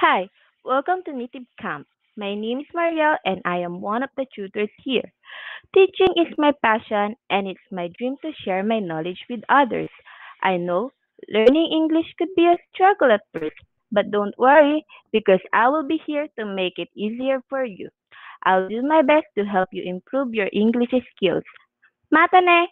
Hi, welcome to Native Camp. My name is Mariel and I am one of the tutors here. Teaching is my passion and it's my dream to share my knowledge with others. I know learning English could be a struggle at first, but don't worry because I will be here to make it easier for you. I'll do my best to help you improve your English skills. Matane!